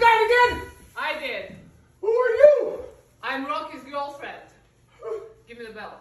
that again! I did. Who are you? I'm Rocky's girlfriend. Give me the belt.